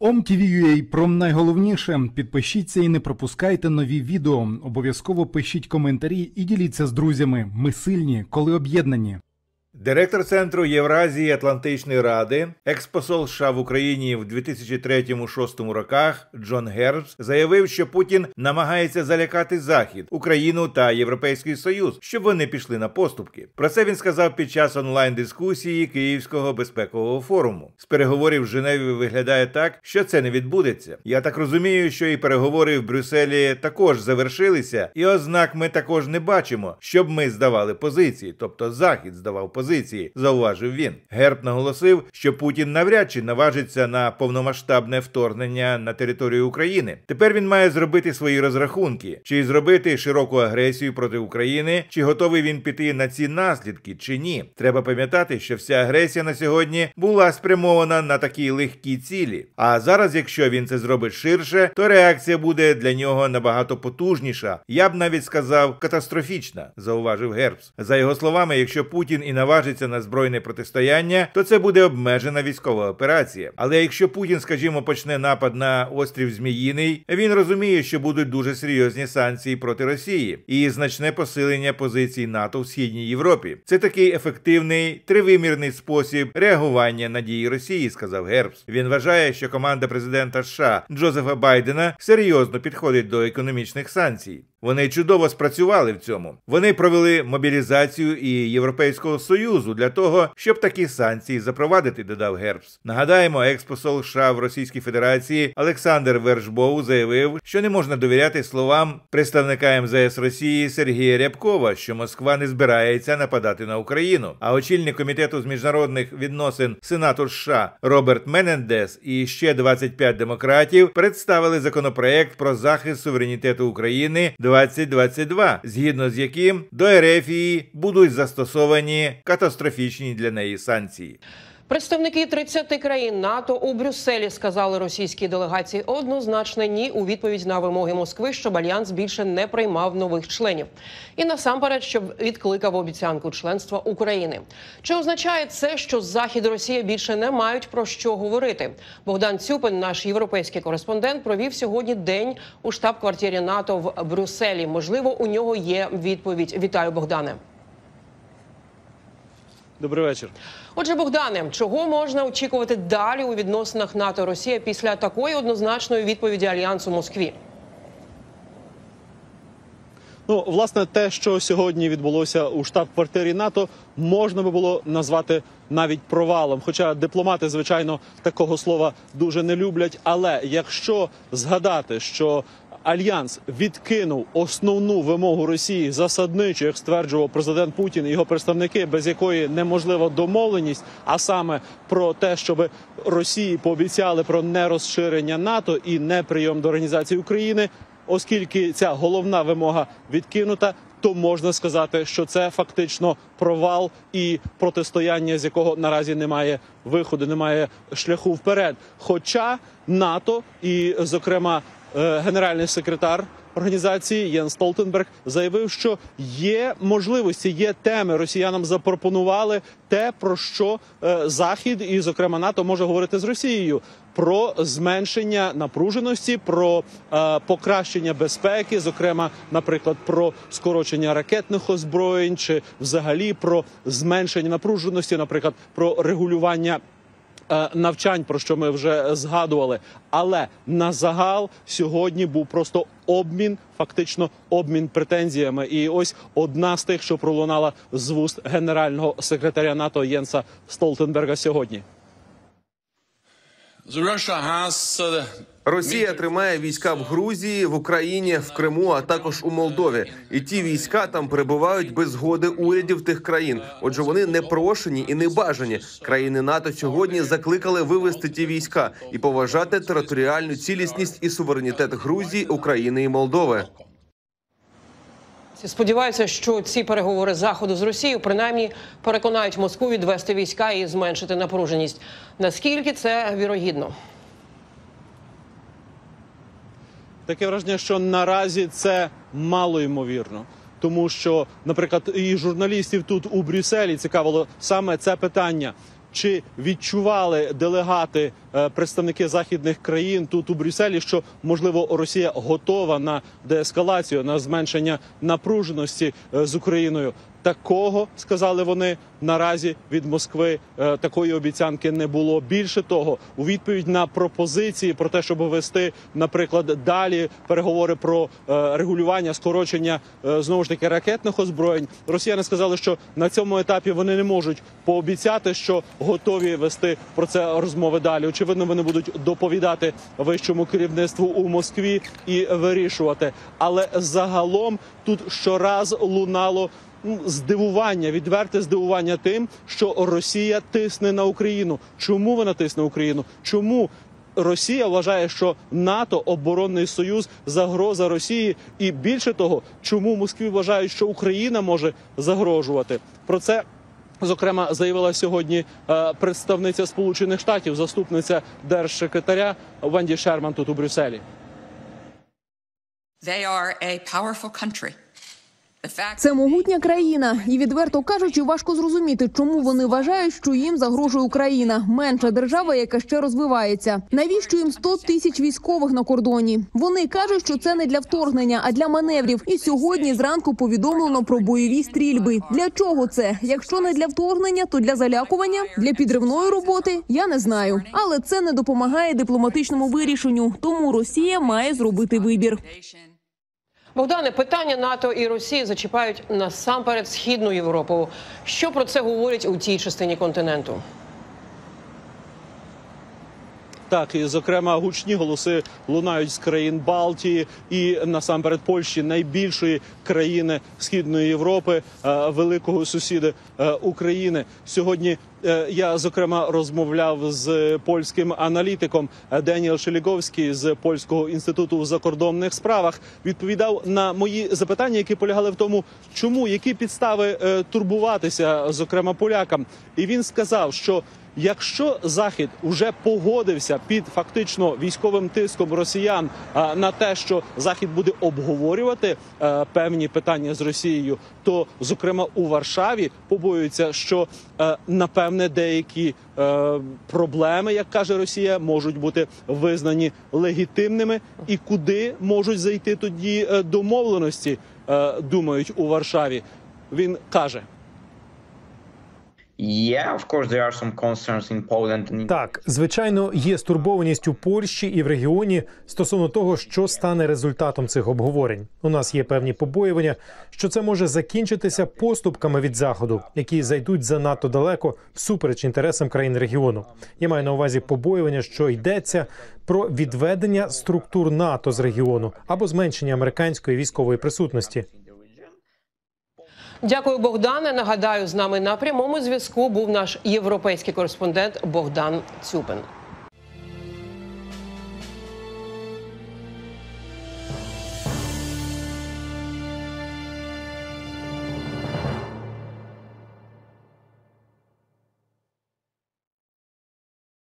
OMTV.ua про найголовніше. Підпишіться і не пропускайте нові відео. Обов'язково пишіть коментарі і діліться з друзями. Ми сильні, коли об'єднані. Директор Центру Євразії Атлантичної Ради, експосол США в Україні в 2003-2006 роках Джон Гербс заявив, що Путін намагається залякати Захід, Україну та Європейський Союз, щоб вони пішли на поступки. Про це він сказав під час онлайн-дискусії Київського безпекового форуму. З переговорів в Женеві виглядає так, що це не відбудеться. Я так розумію, що і переговори в Брюсселі також завершилися, і ознак ми також не бачимо, щоб ми здавали позиції, тобто Захід здавав позиції позиції, зауважив він. Герб наголосив, що Путін навряд чи наважиться на повномасштабне вторгнення на територію України. Тепер він має зробити свої розрахунки, чи зробити широку агресію проти України, чи готовий він піти на ці наслідки, чи ні. Треба пам'ятати, що вся агресія на сьогодні була спрямована на такі легкі цілі. А зараз, якщо він це зробить ширше, то реакція буде для нього набагато потужніша. Я б навіть сказав катастрофічна, зауважив Гербс. За його словами, якщо Путін і наважиться наважиться на збройне протистояння, то це буде обмежена військова операція. Але якщо Путін, скажімо, почне напад на острів Зміїний, він розуміє, що будуть дуже серйозні санкції проти Росії і значне посилення позицій НАТО в східній Європі. Це такий ефективний тривимірний спосіб реагування на дії Росії, сказав Гербс. Він вважає, що команда президента США Джозефа Байдена серйозно підходить до економічних санкцій. Вони чудово спрацювали в цьому. Вони провели мобілізацію і Європейського союзу для того, щоб такі санкції запровадити. Додав Гербс. Нагадаємо, експосол США в Російській Федерації Олександр Вершбоу заявив, що не можна довіряти словам представника МЗС Росії Сергія Рябкова, що Москва не збирається нападати на Україну. А очільник комітету з міжнародних відносин Сенату США Роберт Менендес і ще 25 демократів представили законопроект про захист суверенітету України. 2022, згідно з яким до Ерефії будуть застосовані катастрофічні для неї санкції. Представники 30 країн НАТО у Брюсселі сказали російській делегації однозначне ні у відповідь на вимоги Москви, щоб альянс більше не приймав нових членів, і насамперед, щоб відкликав обіцянку членства України. Чи означає це, що Захід і Росія більше не мають про що говорити? Богдан Цюпин, наш європейський кореспондент, провів сьогодні день у штаб-квартирі НАТО в Брюсселі. Можливо, у нього є відповідь. Вітаю, Богдане. Добрий вечір. Отже, Богдане, чого можна очікувати далі у відносинах НАТО Росія після такої однозначної відповіді альянсу Москві? Ну, власне, те, що сьогодні відбулося у штаб-квартирі НАТО, можна би було назвати навіть провалом. Хоча дипломати, звичайно, такого слова дуже не люблять. Але якщо згадати, що альянс відкинув основну вимогу Росії засадничу, як стверджував президент Путін і його представники, без якої неможлива домовленість, а саме про те, щоб Росії пообіцяли про нерозширення НАТО і неприйом до організації України, оскільки ця головна вимога відкинута. То можна сказати, що це фактично провал і протистояння, з якого наразі немає виходу, немає шляху вперед. Хоча НАТО і, зокрема, генеральний секретар організації Єн Столтенберг заявив, що є можливості, є теми росіянам запропонували те, про що е, Захід і, зокрема, НАТО може говорити з Росією. Про зменшення напруженості, про е, покращення безпеки, зокрема, наприклад, про скорочення ракетних озброєнь, чи взагалі про зменшення напруженості, наприклад, про регулювання Е, навчань, про що ми вже згадували. Але на загал сьогодні був просто обмін, фактично обмін претензіями. І ось одна з тих, що пролунала з вуст генерального секретаря НАТО Єнса Столтенберга сьогодні. Росія тримає війська в Грузії, в Україні, в Криму, а також у Молдові. І ті війська там перебувають без згоди урядів тих країн. Отже, вони не прошені і не бажані. Країни НАТО сьогодні закликали вивести ті війська і поважати територіальну цілісність і суверенітет Грузії, України і Молдови. Сподіваюся, що ці переговори заходу з Росією принаймні переконають Москву відвести війська і зменшити напруженість. Наскільки це вірогідно? Таке враження, що наразі це мало ймовірно. Тому що, наприклад, і журналістів тут у Брюсселі цікавило саме це питання: чи відчували делегати, е, представники західних країн тут у Брюсселі, що можливо Росія готова на деескалацію, на зменшення напруженості е, з Україною. Такого сказали вони наразі від Москви е, такої обіцянки не було. Більше того, у відповідь на пропозиції про те, щоб вести, наприклад, далі переговори про е, регулювання скорочення е, знову ж таки ракетних озброєнь, росіяни сказали, що на цьому етапі вони не можуть пообіцяти, що готові вести про це розмови далі. Очевидно, вони будуть доповідати вищому керівництву у Москві і вирішувати. Але загалом тут щораз лунало здивування, відверте здивування тим, що Росія тисне на Україну. Чому вона тисне Україну? Чому? Росія вважає, що НАТО, оборонний союз, загроза Росії, і більше того, чому Москві вважають, що Україна може загрожувати. Про це зокрема заявила сьогодні е, представниця Сполучених Штатів, заступниця держсекретаря Венді Шерман тут у Брюсселі. They are a powerful country. Це могутня країна, і відверто кажучи, важко зрозуміти, чому вони вважають, що їм загрожує Україна, менша держава, яка ще розвивається. Навіщо їм 100 тисяч військових на кордоні? Вони кажуть, що це не для вторгнення, а для маневрів. І сьогодні зранку повідомлено про бойові стрільби. Для чого це? Якщо не для вторгнення, то для залякування, для підривної роботи. Я не знаю, але це не допомагає дипломатичному вирішенню. Тому Росія має зробити вибір. Богдане, питання НАТО і Росії зачіпають насамперед східну Європу. Що про це говорять у тій частині континенту? Так, і зокрема гучні голоси лунають з країн Балтії і насамперед Польщі, найбільшої країни Східної Європи, е, великого сусіда е, України. Сьогодні я зокрема розмовляв з польським аналітиком е, Деніел Шеліговський з польського інституту у закордонних справах. Відповідав на мої запитання, які полягали в тому, чому які підстави е, турбуватися, зокрема полякам. І він сказав, що Якщо Захід уже погодився під фактично військовим тиском росіян а, на те, що Захід буде обговорювати е, певні питання з Росією, то зокрема у Варшаві побоюються, що е, напевне деякі е, проблеми, як каже Росія, можуть бути визнані легітимними, і куди можуть зайти тоді е, домовленості, е, думають у Варшаві. Він каже. Так, звичайно, є стурбованість у Польщі і в регіоні стосовно того, що стане результатом цих обговорень. У нас є певні побоювання, що це може закінчитися поступками від заходу, які зайдуть занадто далеко всупереч інтересам країн регіону. Я маю на увазі побоювання, що йдеться про відведення структур НАТО з регіону або зменшення американської військової присутності. Дякую, Богдане. Нагадаю, з нами на прямому зв'язку був наш європейський кореспондент Богдан Цюпин.